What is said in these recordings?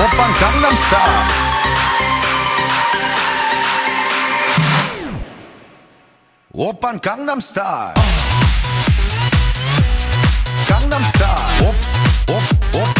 오빤 강남스타일 오빤 강남스타일 강남스타일 옵옵옵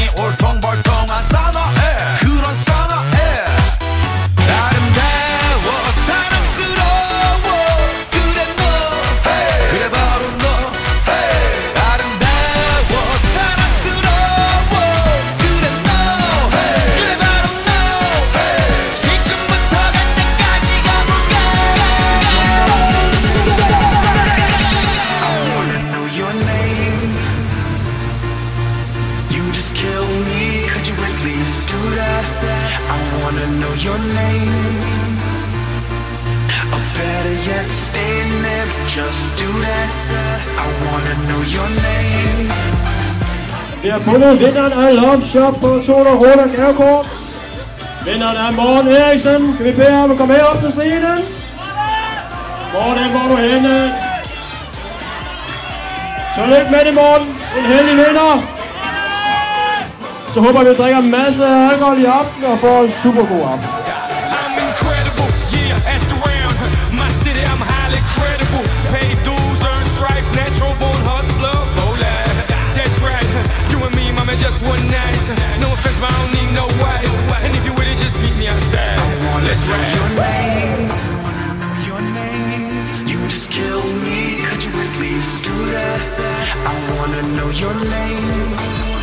do that? I wanna know your name. Or better yet, stay there, just do that. I wanna know your name. Vi har fundet vinderen af Love Shop på 200 kroner gavekort. Vinderen er Morten Eriksen. Kan vi bede ham at komme herop til scenen? Morten, hvor er du henne? Tillykke med det, Morten. En heldig vinder. Så håber vi, at drikker en masse alkohol i aften og får en super god aften. I'm incredible, yeah, ask around My city, I'm highly credible Pay dues, earn natural born hustler oh, that's right You and me, mama, just one night No offense, but I don't need no wife And if you with it, just meet me outside Let's Know ride your name. I wanna know your name. You just kill me, could you at least do that? I wanna know your name.